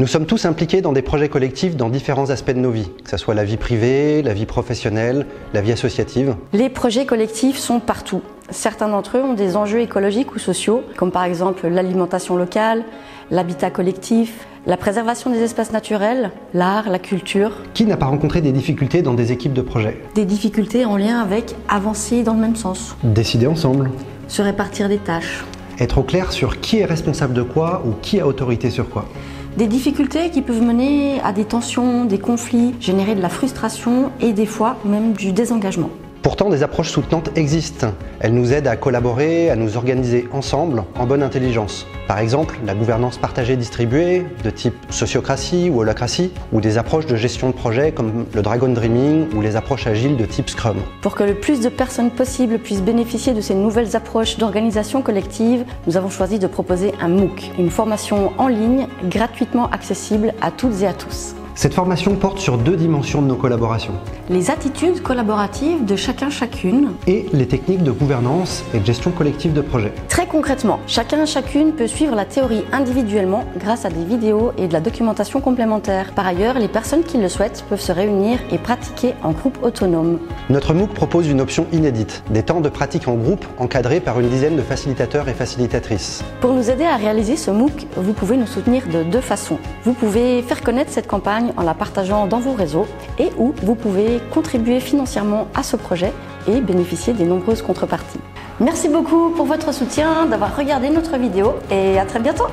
Nous sommes tous impliqués dans des projets collectifs dans différents aspects de nos vies, que ce soit la vie privée, la vie professionnelle, la vie associative. Les projets collectifs sont partout. Certains d'entre eux ont des enjeux écologiques ou sociaux, comme par exemple l'alimentation locale, l'habitat collectif, la préservation des espaces naturels, l'art, la culture. Qui n'a pas rencontré des difficultés dans des équipes de projet Des difficultés en lien avec avancer dans le même sens, Décider ensemble se répartir des tâches. Être au clair sur qui est responsable de quoi ou qui a autorité sur quoi Des difficultés qui peuvent mener à des tensions, des conflits, générer de la frustration et des fois même du désengagement. Pourtant, des approches soutenantes existent. Elles nous aident à collaborer, à nous organiser ensemble en bonne intelligence. Par exemple, la gouvernance partagée distribuée de type sociocratie ou holacratie, ou des approches de gestion de projet comme le Dragon Dreaming ou les approches agiles de type Scrum. Pour que le plus de personnes possible puissent bénéficier de ces nouvelles approches d'organisation collective, nous avons choisi de proposer un MOOC, une formation en ligne gratuitement accessible à toutes et à tous. Cette formation porte sur deux dimensions de nos collaborations Les attitudes collaboratives de chacun chacune. et les techniques de gouvernance et de gestion collective de projet. Très concrètement, chacun chacune peut suivre la théorie individuellement grâce à des vidéos et de la documentation complémentaire. Par ailleurs, les personnes qui le souhaitent peuvent se réunir et pratiquer en groupe autonome. Notre MOOC propose une option inédite, des temps de pratique en groupe encadrés par une dizaine de facilitateurs et facilitatrices. Pour nous aider à réaliser ce MOOC, vous pouvez nous soutenir de deux façons. Vous pouvez faire connaître cette campagne en la partageant dans vos réseaux et ou vous pouvez contribuer financièrement à ce projet et bénéficier des nombreuses contreparties. Merci beaucoup pour votre soutien, d'avoir regardé notre vidéo et à très bientôt